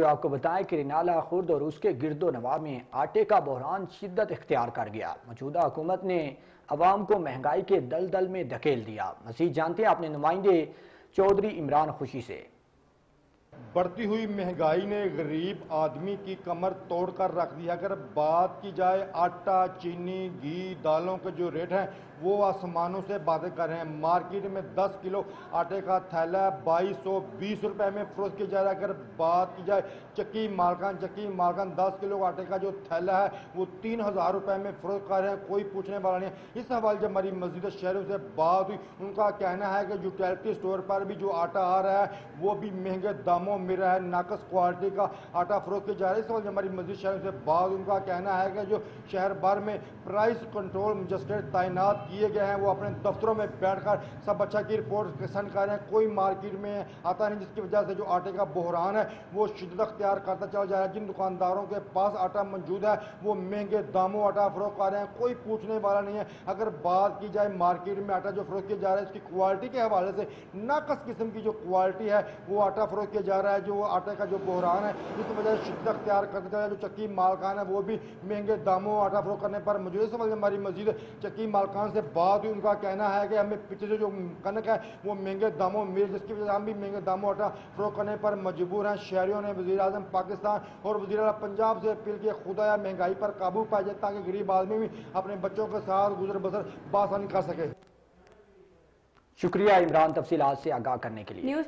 तो आपको बताया कि रिनाला खुर्द और उसके गिरदो नवा में आटे का बहरान शिद्दत इख्तियार कर गया। मौजूदा हुकूमत ने अवाम को महँगाई के दल दल में धकेल दिया। मजीद जानते हैं अपने नुमाइंदे चौधरी इमरान खुशी से। बढ़ती हुई महँगाई ने गरीब आदमी की कमर तोड़कर रख दी अगर बात की जाए आटा, चीनी, घी, दालों के जो रेट हैं, वो आसमानों से बातें कर रहे हैं। मार्केट में 10 किलो आटे का थैला बाईस सौ बीस रुपये में फरोख्त किया जा रहा है। अगर बात की जाए चक्की मालकान चक्की मालकान 10 किलो आटे का जो थैला है, वो तीन हज़ार रुपये में फरोख्त कर रहे हैं। कोई पूछने वाला नहीं इस हवाले से हमारी मस्जिद शहरों से बात हुई। उनका कहना है कि यूटिलिटी स्टोर पर भी जो आटा आ रहा है, वो भी महँगे दामों में रहा है, नाकस क्वालिटी का आटा फरोख किया जा रहा है। इस हमारी मस्जिद शहरों से बाद उनका कहना है कि जो शहर भर में प्राइस कंट्रोल मजिस्ट्रेट तैनात किए गए हैं, वो अपने दफ्तरों में बैठकर सब अच्छा की रिपोर्ट सेंड कर रहे हैं। कोई मार्केट में आता नहीं, जिसकी वजह से जो आटे का बहरान है, वो शिद्दत अख्तियार करता चला जा रहा है। जिन दुकानदारों के पास आटा मौजूद है, वो महँगे दामों आटा फरोख कर रहे हैं। कोई पूछने वाला नहीं है, अगर बात की जाए मार्केट में आटा जो फरोख किया जा रहा है उसकी क्वालिटी के हवाले से नाकस किस्म की जो क्वालिटी है, वो आटा फरोख किया जा रहा है जो आटे का जो बहरान है इस वजह से शिद्दत अख्तियार करता चला जो चक्की मालकान है वो भी महँगे दामों आटा फरोख करने पर मौजूद इस वजह हमारी मस्जिद चक्की मालकान से बात हुई उनका कहना है कि हमें पीछे से जो कनक है वो महँगे दामों में मिल जिसकी वजह से हम भी महँगे दामों आटा फरोख करने पर मजबूर हैं। शहरियों ने वजी अजम पाकिस्तान और वजी पंजाब से अपील की खुदा महँगाई पर काबू पाया जाए ताकि गरीब आदमी भी अपने बच्चों के साथ गुजर बसर बासानी कर सके। शुक्रिया इमरान तफसीलात से आगाह करने के लिए। न्यूज़